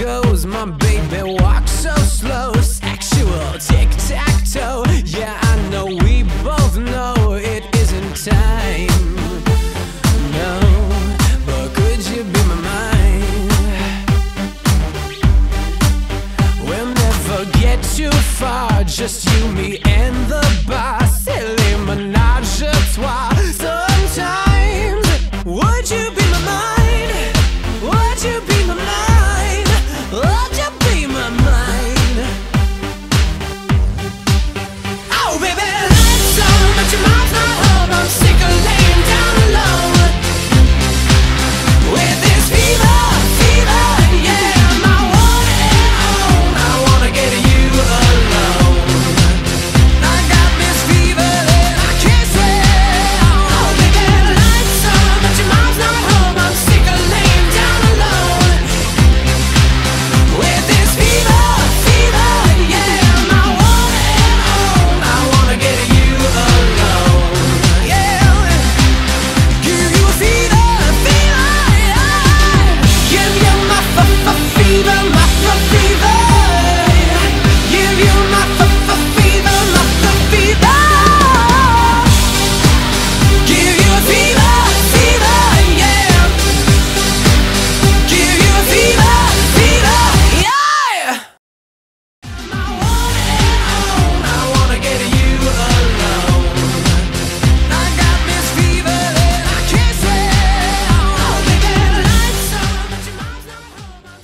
goes, my baby walks so slow. Sexual tic tac toe. Yeah, I know we both know it isn't time. No, but could you be my? We'll never get too far, just you, me, and the